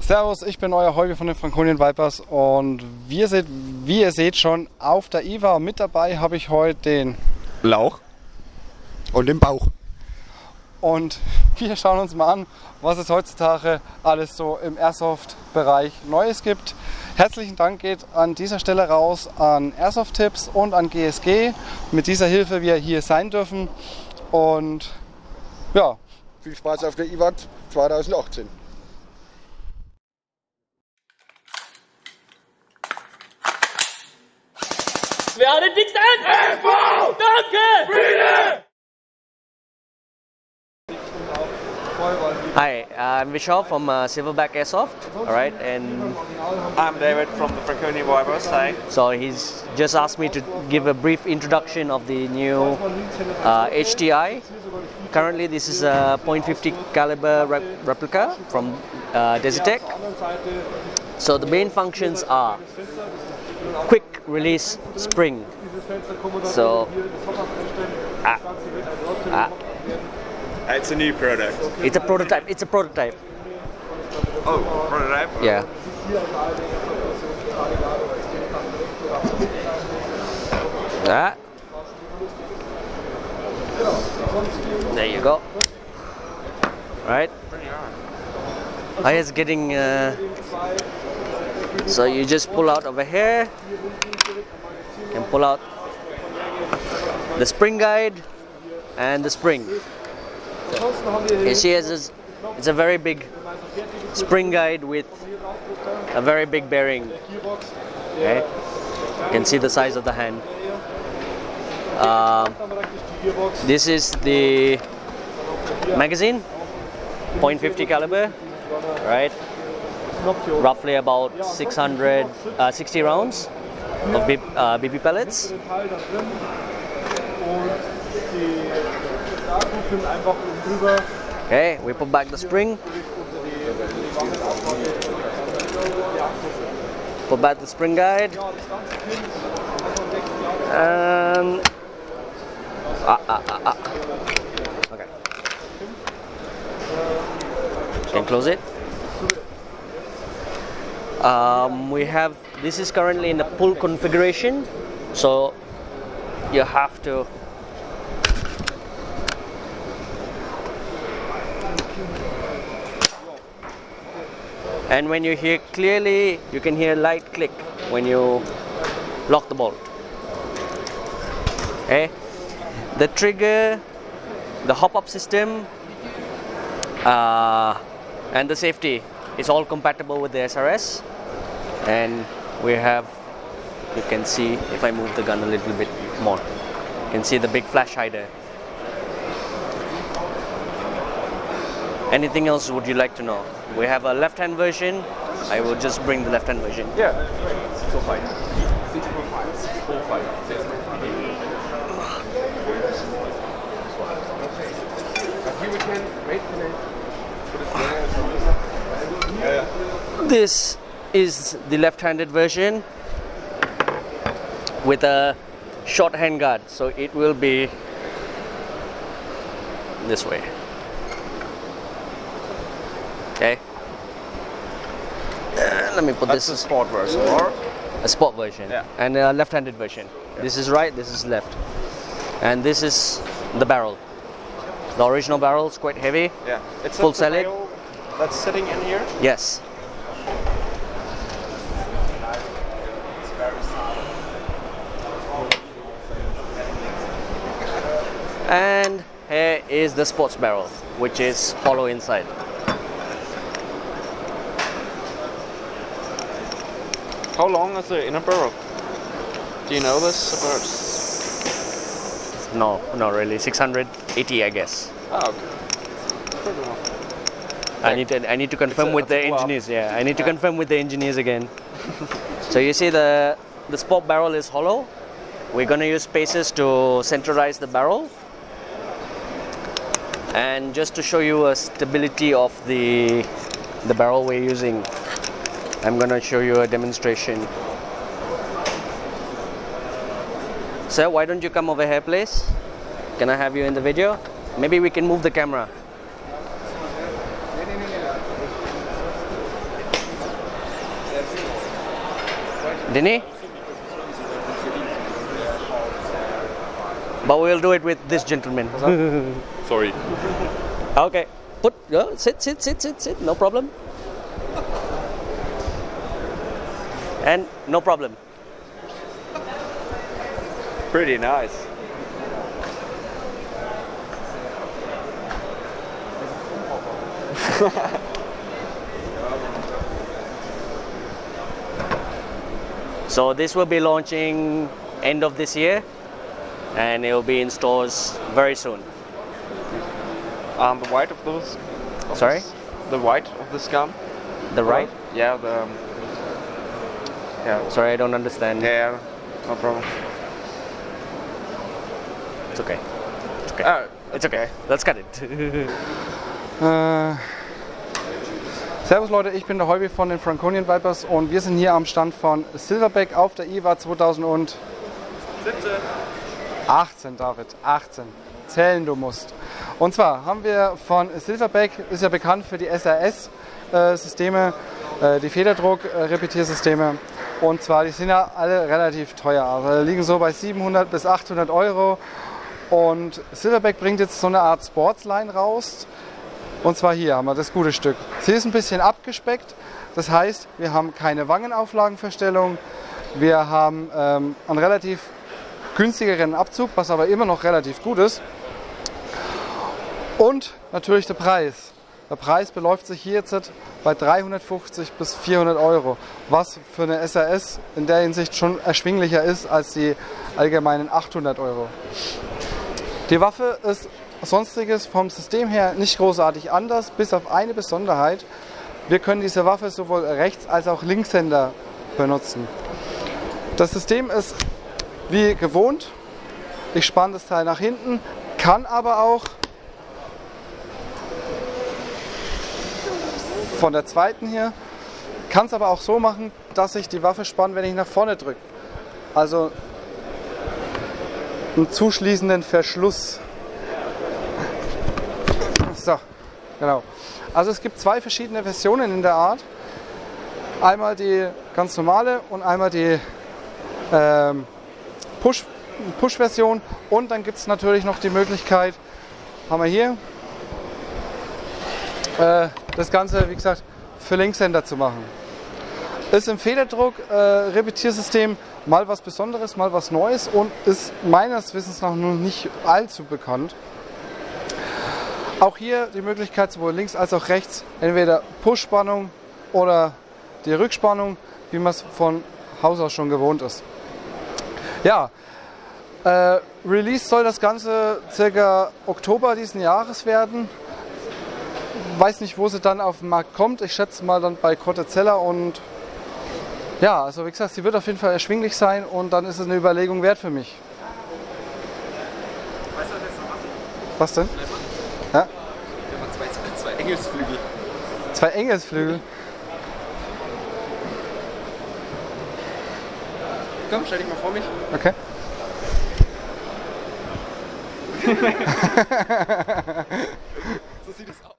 Servus, ich bin euer Heubi von den Frankonien Vipers und wir seht, wie ihr seht schon auf der IWA mit dabei habe ich heute den Lauch. Und den Bauch. und wir schauen uns mal an, was es heutzutage alles so im Airsoft-Bereich Neues gibt. Herzlichen Dank geht an dieser Stelle raus an Airsoft-Tipps und an GSG, mit dieser Hilfe wir hier sein dürfen und ja, Viel Spaß auf der IWAT 2018. Wer hat den dicksten? FV! Danke! Hi, I'm Vishal from uh, Silverback Airsoft. All right, and I'm David from the Franconia Vipers. Hi. so he's just asked me to give a brief introduction of the new uh, HTI. Currently, this is a .50 caliber rep- replica from uh, Desert Tech. So the main functions are quick release spring. So ah, ah, It's a new product. it's a prototype. It's a prototype. Oh, prototype? Yeah. That. There you go. Right. I is getting. Uh, so you just pull out over here and pull out the spring guide and the spring. You see, it's, a very big spring guide with a very big bearing. Okay, you can see the size of the hand. Um, this is the magazine, .50 caliber, right? Roughly about 600, uh, 60 rounds of uh, BB pellets. Okay, we put back the spring. Put back the spring guide. And ah, ah, ah, ah. Okay. Can close it. Um, we have this is currently in the pull configuration, so you have to and when you hear clearly you can hear light click when you lock the bolt. Okay the trigger the hop up system uh, and the safety is all compatible with the SRS and we have you can see if I move the gun a little bit more. You can see the big flash hider anything else would you like to know we have a left hand version I will just bring the left hand version Yeah. So fine. Here we can. This is the left-handed version with a short hand guard, so it will be this way. Okay. Uh, let me put That's the this sport version, or? a sport version Yeah. and a left-handed version. This is right, this is left, and this is the barrel. The original barrel is quite heavy. Yeah. It's Full a salad? that's sitting in here. Yes. And here is the sports barrel, which is hollow inside. How long is the inner barrel? Do you know this about? No, not really. 680, I guess. Oh, okay. I need to I need to confirm a- with the it's a pull-up. engineers. Yeah, I need to Yeah. confirm with the engineers again. so you see the the sport barrel is hollow. We're gonna use spacers to centralize the barrel. And just to show you a stability of the the barrel we're using, I'm gonna show you a demonstration. Sir, why don't you come over here, please? Can I have you in the video? Maybe we can move the camera. Dini? But we'll do it with this gentleman. Sorry. Okay. Put, uh, sit, sit, sit, sit, sit. No problem. And no problem. Pretty nice. So this will be launching end of this year, and it will be in stores very soon. Um, the white of those. of Sorry? this- the white of the scum. The right? Yeah. The. Um, yeah. Sorry, I don't understand. Yeah. No problem. It's okay. It's okay. Ah, it's okay. Let's cut it. Äh, Servus Leute, ich bin der Heubi von den Franconian Vipers und wir sind hier am Stand von Silverback auf der IWA 2017. 18, David, 18. Zählen du musst. Und zwar haben wir von Silverback, ist ja bekannt für die SRS-Systeme, äh, die Federdruck-Repetiersysteme. Und zwar, die sind ja alle relativ teuer. Also liegen so bei 700 bis 800 Euro. Und Silverback bringt jetzt so eine Art Sportsline raus. Und zwar hier haben wir das gute Stück. Sie ist ein bisschen abgespeckt. Das heißt, wir haben keine Wangenauflagenverstellung. Wir haben ähm, einen relativ günstigeren Abzug, was aber immer noch relativ gut ist. Und natürlich der Preis. Der Preis beläuft sich hier jetzt bei 350 bis 400 Euro, was für eine SRS in der Hinsicht schon erschwinglicher ist als die allgemeinen 800 Euro. Die Waffe ist sonstiges vom System her nicht großartig anders, bis auf eine Besonderheit. Wir können diese Waffe sowohl Rechts- als auch Linkshänder benutzen. Das System ist wie gewohnt. Ich spanne das Teil nach hinten, kann aber auch von der zweiten hier, kann es aber auch so machen, dass ich die Waffe spanne, wenn ich nach vorne drücke. Also einen zuschließenden Verschluss. So, genau. Also es gibt zwei verschiedene Versionen in der Art. Einmal die ganz normale und einmal die ähm, Push- Push-Version. und dann gibt es natürlich noch die Möglichkeit, haben wir hier, äh, das Ganze, wie gesagt, für Linkshänder zu machen. Ist im Federdruck äh, Repetiersystem mal was Besonderes, mal was Neues und ist meines Wissens nach noch nicht allzu bekannt. Auch hier die Möglichkeit sowohl links als auch rechts entweder Push-Spannung oder die Rückspannung, wie man es von Haus aus schon gewohnt ist. Ja, äh, Release soll das Ganze circa Oktober diesen Jahres werden. Weiß nicht, wo sie dann auf den Markt kommt. Ich schätze mal dann bei Cortezella und ja, also wie gesagt, sie wird auf jeden Fall erschwinglich sein und dann ist es eine Überlegung wert für mich. Was denn? Ja? Zwei, zwei Engelsflügel. Zwei Engelsflügel. Komm, stell dich mal vor mich. Okay. So sieht es aus.